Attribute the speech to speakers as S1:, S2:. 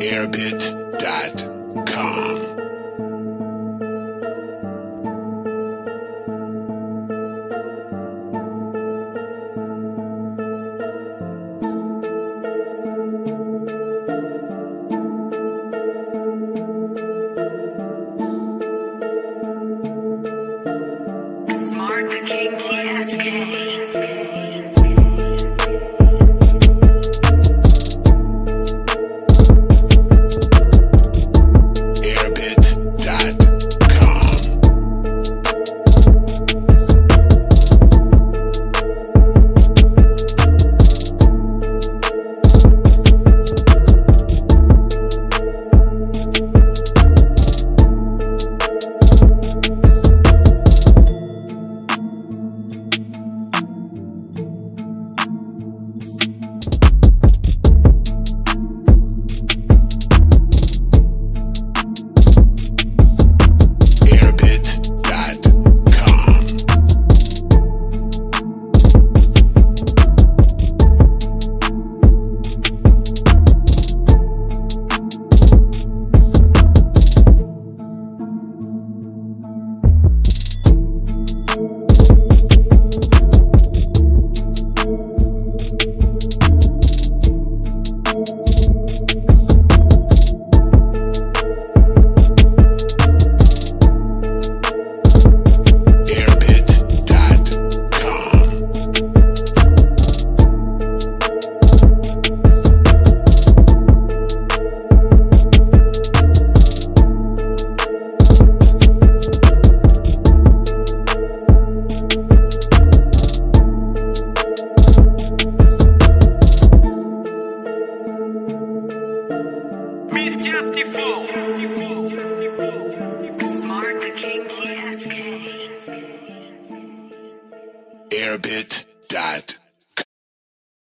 S1: airbit.com. airbit.com.